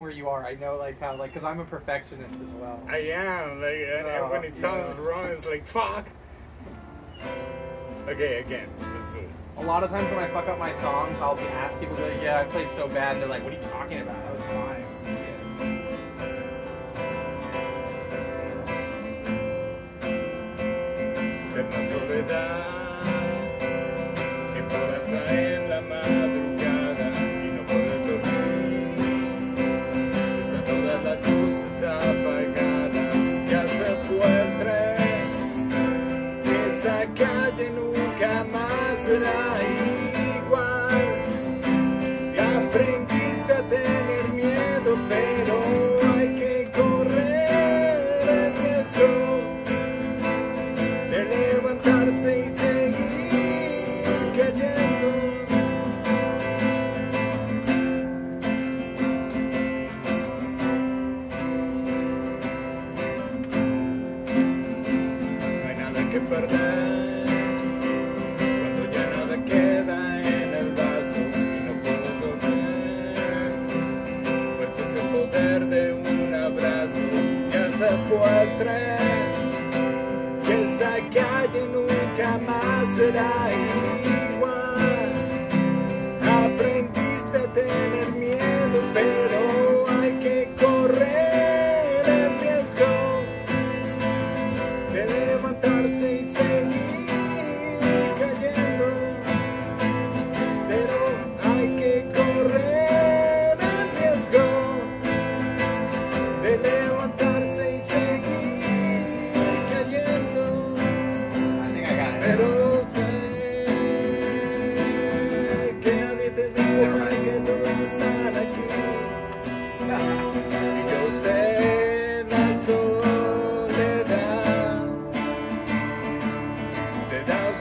where you are. I know like how like because I'm a perfectionist as well. I am like, and, and when it sounds yeah. wrong, it's like fuck. Okay, again. A lot of times when I fuck up my songs, I'll be asked people like, "Yeah, I played so bad." They're like, "What are you talking about? That was fine." Cuando ya nada queda en el vaso y no puedo dormir. Fuerte es el poder de un abrazo, ya se fue el tren que esa calle nunca más será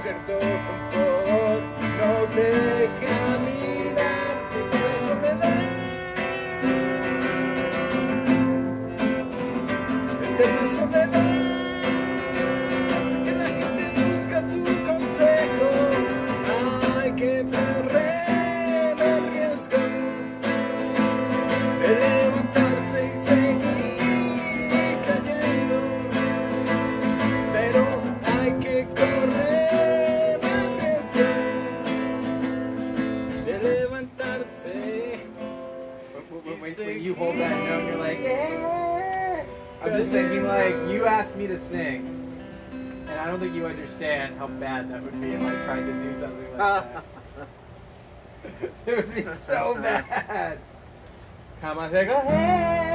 desierto con todo, no te caminar en soledad. You hold you're like, yeah. I'm just thinking like you asked me to sing, and I don't think you understand how bad that would be if I tried to do something like that. it would be so bad. Come on, say, go hey.